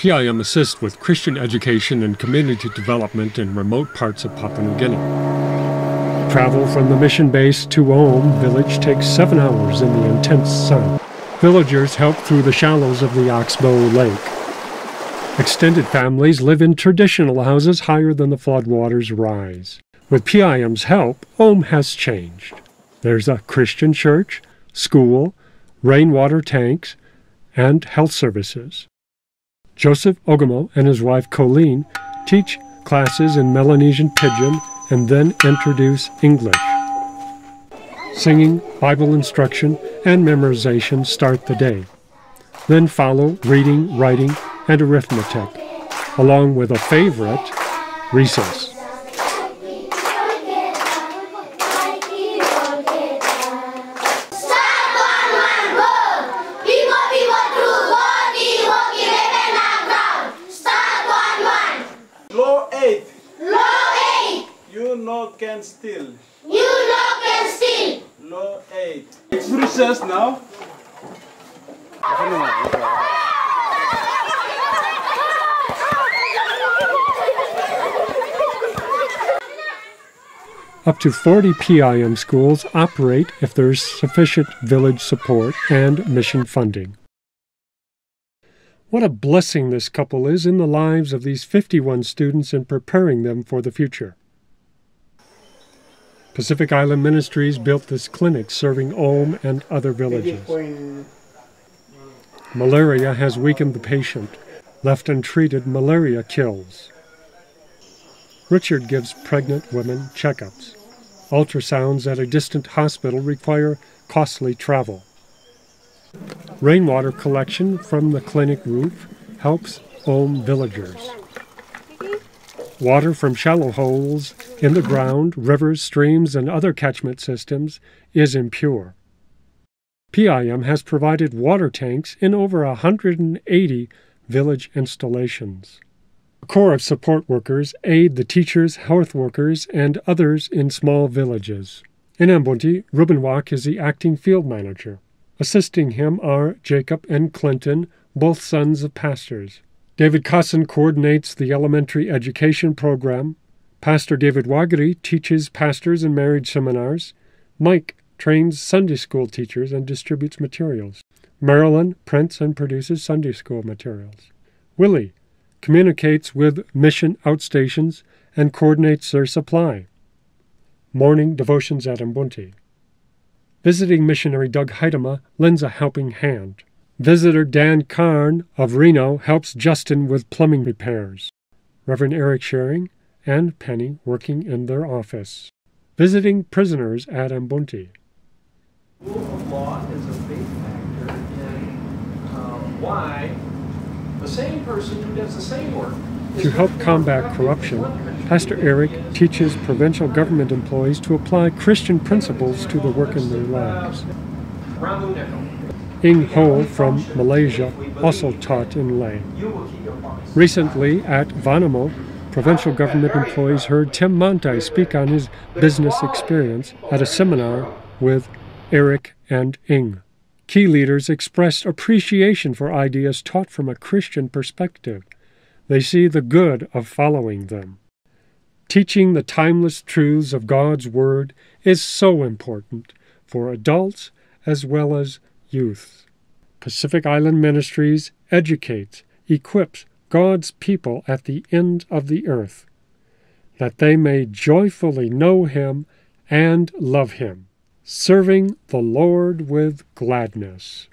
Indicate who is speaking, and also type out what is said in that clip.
Speaker 1: PIM assists with Christian education and community development in remote parts of Papua New Guinea.
Speaker 2: Travel from the mission base to Ohm village takes seven hours in the intense sun. Villagers help through the shallows of the Oxbow Lake. Extended families live in traditional houses higher than the floodwaters rise. With PIM's help, Ohm has changed. There's a Christian church, school, rainwater tanks, and health services. Joseph Ogamo and his wife Colleen teach classes in Melanesian Pidgin and then introduce English. Singing, Bible instruction, and memorization start the day. Then follow reading, writing, and arithmetic, along with a favorite, recess.
Speaker 3: Can steal. You no can steal. Law 8. It's recess now.
Speaker 2: Up to 40 PIM schools operate if there's sufficient village support and mission funding. What a blessing this couple is in the lives of these 51 students in preparing them for the future. Pacific Island Ministries built this clinic serving Ohm and other villages. Malaria has weakened the patient. Left untreated, malaria kills. Richard gives pregnant women checkups. Ultrasounds at a distant hospital require costly travel. Rainwater collection from the clinic roof helps Ohm villagers. Water from shallow holes in the ground, rivers, streams, and other catchment systems is impure. PIM has provided water tanks in over 180 village installations. A corps of support workers aid the teachers, health workers, and others in small villages. In Ambunti, Ruben Wack is the acting field manager. Assisting him are Jacob and Clinton, both sons of pastors. David Cosson coordinates the elementary education program. Pastor David Wagri teaches pastors and marriage seminars. Mike trains Sunday school teachers and distributes materials. Marilyn prints and produces Sunday school materials. Willie communicates with mission outstations and coordinates their supply. Morning devotions at Ambunti. Visiting missionary Doug Heidema lends a helping hand. Visitor Dan Karn of Reno helps Justin with plumbing repairs. Reverend Eric Sharing and Penny working in their office. Visiting prisoners at Ambunti.
Speaker 4: Rule of law is a big factor in um, why the same person who does the same work.
Speaker 2: To help combat corruption, Pastor Eric teaches provincial government employees to apply Christian principles to the work in their lives. Ing Ho from Malaysia also taught in Lae. Recently at Vanimo, provincial government employees heard Tim Montai speak on his business experience at a seminar with Eric and Ing. Key leaders expressed appreciation for ideas taught from a Christian perspective. They see the good of following them. Teaching the timeless truths of God's Word is so important for adults as well as youth. Pacific Island Ministries educates, equips God's people at the end of the earth, that they may joyfully know Him and love Him, serving the Lord with gladness.